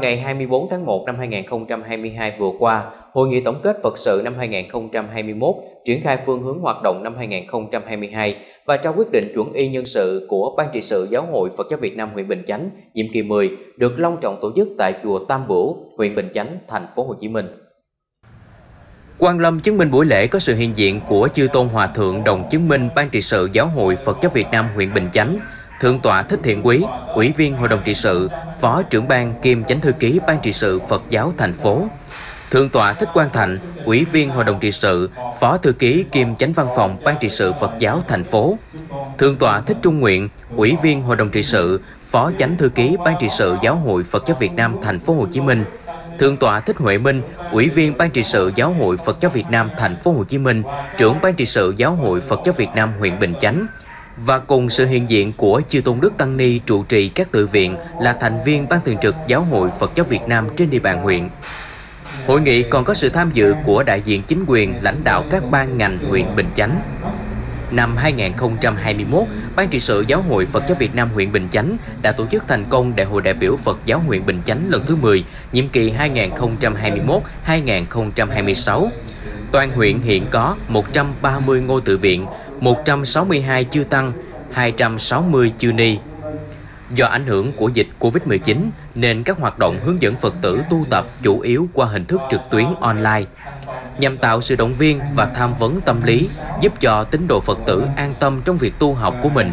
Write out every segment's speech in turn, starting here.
Ngày 24 tháng 1 năm 2022 vừa qua, Hội nghị tổng kết Phật sự năm 2021 triển khai phương hướng hoạt động năm 2022 và trao quyết định chuẩn y nhân sự của Ban trị sự Giáo hội Phật giáo Việt Nam huyện Bình Chánh nhiệm kỳ 10 được long trọng tổ chức tại chùa Tam Bửu, huyện Bình Chánh, thành phố Hồ Chí Minh. Quan Lâm chứng minh buổi lễ có sự hiện diện của chư tôn hòa thượng đồng chứng minh Ban trị sự Giáo hội Phật giáo Việt Nam huyện Bình Chánh, Thượng tọa Thích Thiện Quý, Ủy viên Hội đồng trị sự, Phó trưởng ban kiêm chánh thư ký Ban trị sự Phật giáo thành phố. Thượng tọa Thích Quang Thạnh, Ủy viên Hội đồng trị sự, Phó thư ký kiêm chánh văn phòng Ban trị sự Phật giáo thành phố. Thượng tọa Thích Trung Nguyện, Ủy viên Hội đồng trị sự, Phó chánh thư ký Ban trị sự Giáo hội Phật giáo Việt Nam thành phố Hồ Chí Minh. Thượng tọa Thích Huệ Minh, Ủy viên Ban trị sự Giáo hội Phật giáo Việt Nam thành phố Hồ Chí Minh, trưởng Ban trị sự Giáo hội Phật giáo Việt Nam huyện Bình Chánh, và cùng sự hiện diện của chư tôn đức tăng ni trụ trì các tự viện là thành viên ban thường trực giáo hội Phật giáo Việt Nam trên địa bàn huyện. Hội nghị còn có sự tham dự của đại diện chính quyền, lãnh đạo các ban ngành huyện Bình Chánh. Năm 2021, Ban trị sự Giáo hội Phật giáo Việt Nam huyện Bình Chánh đã tổ chức thành công Đại hội đại biểu Phật giáo huyện Bình Chánh lần thứ 10, nhiệm kỳ 2021-2026. Toàn huyện hiện có 130 ngôi tự viện, 162 chư tăng, 260 chư ni. Do ảnh hưởng của dịch Covid-19 nên các hoạt động hướng dẫn Phật tử tu tập chủ yếu qua hình thức trực tuyến online nhằm tạo sự động viên và tham vấn tâm lý, giúp cho tín đồ Phật tử an tâm trong việc tu học của mình.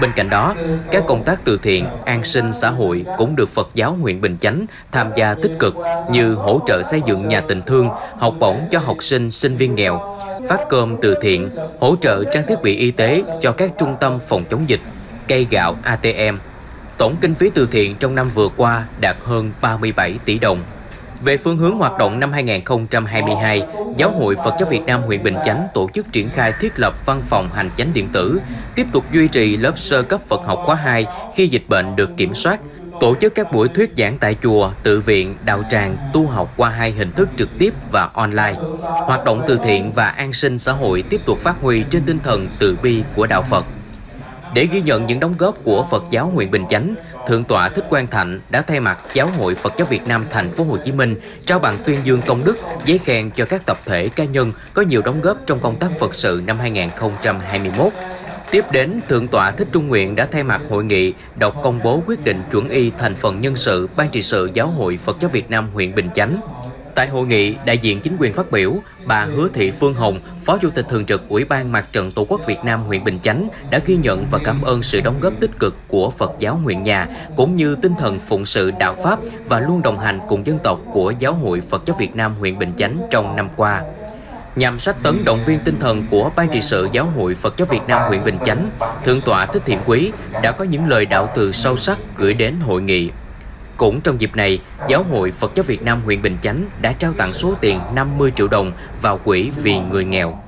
Bên cạnh đó, các công tác từ thiện, an sinh xã hội cũng được Phật giáo huyện Bình Chánh tham gia tích cực như hỗ trợ xây dựng nhà tình thương, học bổng cho học sinh, sinh viên nghèo, phát cơm từ thiện, hỗ trợ trang thiết bị y tế cho các trung tâm phòng chống dịch, cây gạo ATM. Tổng kinh phí từ thiện trong năm vừa qua đạt hơn 37 tỷ đồng. Về phương hướng hoạt động năm 2022, Giáo hội Phật giáo Việt Nam huyện Bình Chánh tổ chức triển khai thiết lập văn phòng hành chánh điện tử, tiếp tục duy trì lớp sơ cấp Phật học khóa 2 khi dịch bệnh được kiểm soát, tổ chức các buổi thuyết giảng tại chùa, tự viện, đạo tràng, tu học qua hai hình thức trực tiếp và online. Hoạt động từ thiện và an sinh xã hội tiếp tục phát huy trên tinh thần từ bi của đạo Phật. Để ghi nhận những đóng góp của Phật giáo huyện Bình Chánh, Thượng tọa Thích Quang Thạnh đã thay mặt Giáo hội Phật giáo Việt Nam thành phố Hồ Chí Minh trao bằng tuyên dương công đức, giấy khen cho các tập thể cá nhân có nhiều đóng góp trong công tác Phật sự năm 2021 Tiếp đến, Thượng tọa Thích Trung Nguyện đã thay mặt hội nghị đọc công bố quyết định chuẩn y thành phần nhân sự Ban trị sự Giáo hội Phật giáo Việt Nam huyện Bình Chánh. Tại hội nghị, đại diện chính quyền phát biểu, bà Hứa Thị Phương Hồng, Phó Chủ tịch Thường trực Ủy ban Mặt trận Tổ quốc Việt Nam huyện Bình Chánh đã ghi nhận và cảm ơn sự đóng góp tích cực của Phật giáo huyện nhà, cũng như tinh thần phụng sự đạo Pháp và luôn đồng hành cùng dân tộc của Giáo hội Phật giáo Việt Nam huyện Bình Chánh trong năm qua nhằm sách tấn động viên tinh thần của Ban trị sự Giáo hội Phật giáo Việt Nam huyện Bình Chánh, Thượng tọa Thích Thiện Quý đã có những lời đạo từ sâu sắc gửi đến hội nghị. Cũng trong dịp này, Giáo hội Phật giáo Việt Nam huyện Bình Chánh đã trao tặng số tiền 50 triệu đồng vào quỹ vì người nghèo.